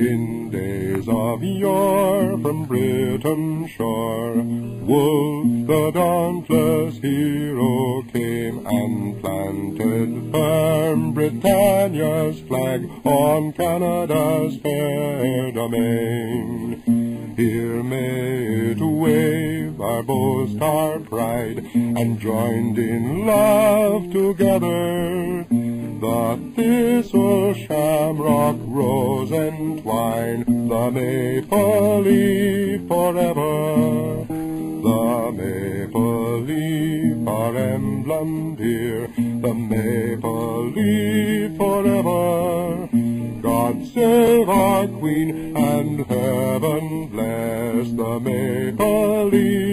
In days of yore from Britain's shore, Wolfe the dauntless hero came and planted firm Britannia's flag on Canada's fair domain. Here may it wave our boast, our pride, and joined in love together the thistle, shamrock, rose, and twine, the maple leaf forever. The maple leaf, our emblem dear, the maple leaf forever. God save our Queen, and heaven bless the maple leaf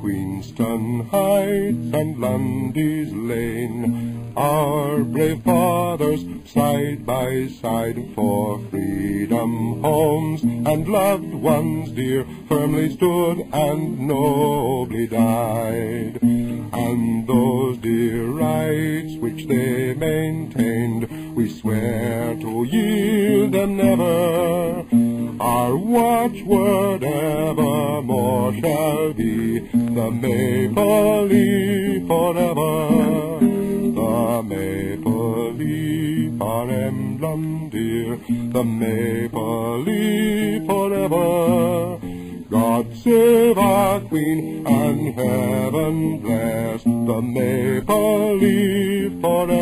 Queenston Heights and Lundy's Lane, our brave fathers side by side for freedom, homes and loved ones dear firmly stood and nobly died. And those dear rights which they maintained, we swear to yield them never. Our watchword evermore shall be the maple leaf forever. The maple leaf, our emblem dear, the maple leaf forever. God save our Queen and heaven bless the maple leaf forever.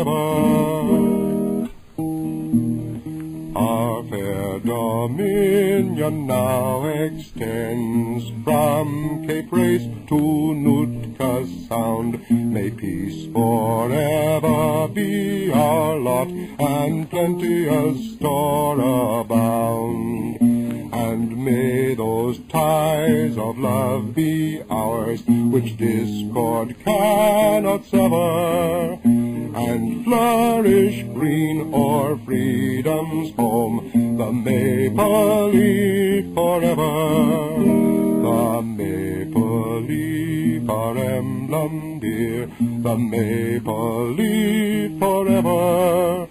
Our fair dominion now extends from Cape Race to Nootka Sound. May peace forever be our lot, and plenteous store abound. And may those ties of love be ours, which discord cannot sever and flourish green o'er freedom's home, the maple leaf forever. The maple leaf, our emblem dear, the maple leaf forever.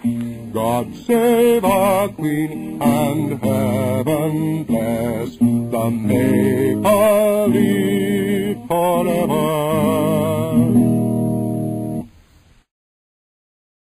God save our Queen and heaven bless the maple leaf forever.